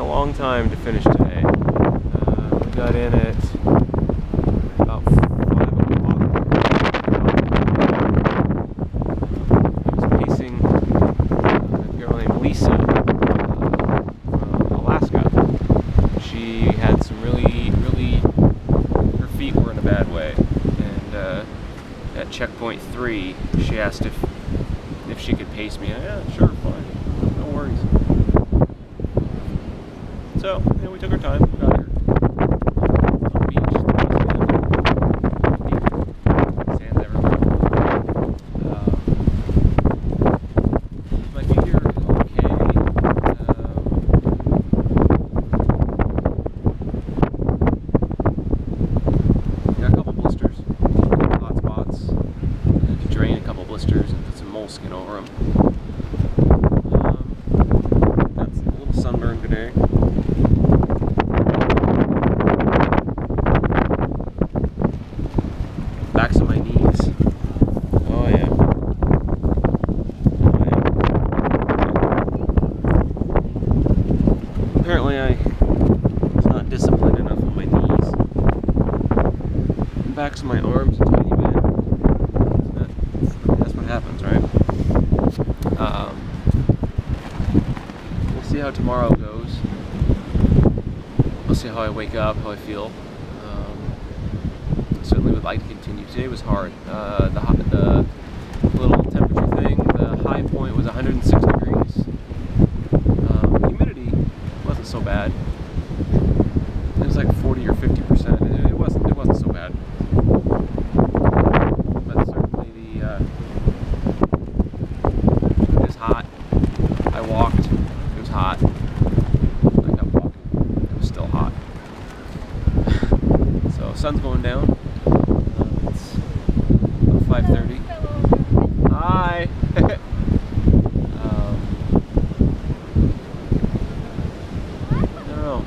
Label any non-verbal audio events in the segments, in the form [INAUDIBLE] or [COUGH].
a long time to finish today. Uh, we got in at about 5 o'clock. I was pacing a girl named Lisa uh, Alaska. She had some really, really, her feet were in a bad way. And uh, at checkpoint 3, she asked if if she could pace me. Yeah, sure, fine. No worries. So, yeah, we took our time, got here. On the beach, Sand everywhere. Um, my feet here are okay. Um, got a couple blisters, hot spots. I had to drain a couple blisters and put some moleskin over them. Um, got a little sunburn today. Backs of my knees. Oh yeah. Oh yeah. Apparently I was not disciplined enough on my knees. Backs of my arms a tiny bit. That- That's what happens, right? Um, we'll see how tomorrow goes. We'll see how I wake up, how I feel. Um, certainly would like to continue. Today was hard. Uh, the, ho- the little temperature thing, the high point was 106 degrees. Um, humidity wasn't so bad. It was like 40 or 50 percent. It, it wasn't. It wasn't so bad. But certainly the uh, it was hot. I walked. It was hot. I kept walking. It was still hot. so sun's going down. Uh, it's 5:30. Hi. [LAUGHS] um, I don't know.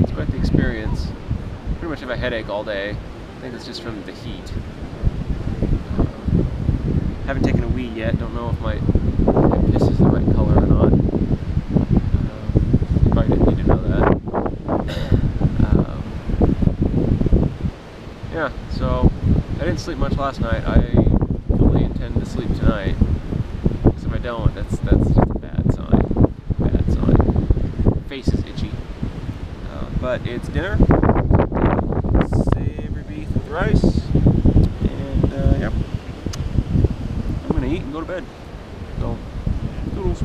It's quite the experience. Pretty much have a headache all day. I think it's just from the heat. Um, haven't taken a wee yet. Don't know if my, my piss is the right color or not. Um, you probably didn't need to know that. Um, yeah, so I didn't sleep much last night. I fully intend to sleep tonight. Because if I don't, that's that's just a bad sign. Bad sign. Face is itchy. Uh, but it's dinner. Savory beef with rice. And uh, yeah. I'm gonna eat and go to bed. So, toodles.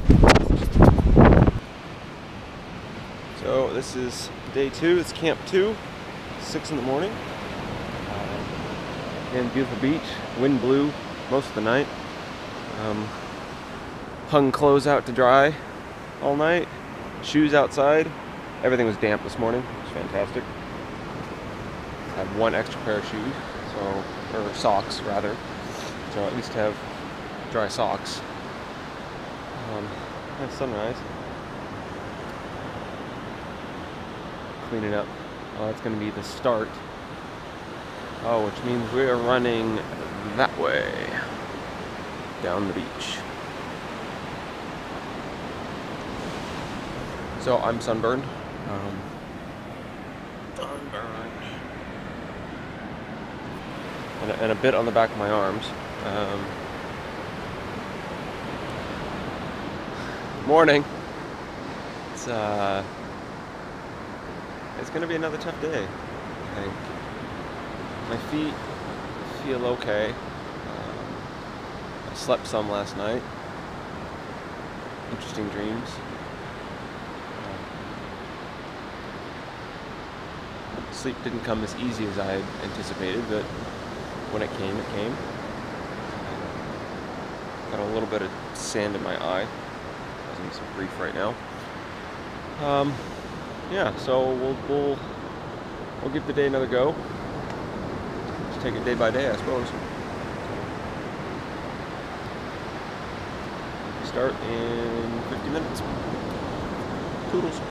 So this is day two. It's camp two. Six in the morning. And beautiful beach. Wind blew most of the night. Um, hung clothes out to dry all night. Shoes outside. Everything was damp this morning. It was fantastic. Have one extra pair of shoes, so or socks rather. So at least have dry socks. Um, yeah, sunrise. Cleaning up. Oh, that's going to be the start. Oh, which means we are running that way down the beach. So I'm sunburned. Um, sunburned. And a, and a bit on the back of my arms. Um, morning. It's uh, it's gonna be another tough day. I think my feet feel okay. Um, I slept some last night. Interesting dreams. Um, sleep didn't come as easy as I had anticipated, but when it came, it came. Got a little bit of sand in my eye. Causing some grief right now. Um, yeah, so we'll we'll we'll give the day another go. Just take it day by day, I suppose. Start in 50 minutes. Toodles.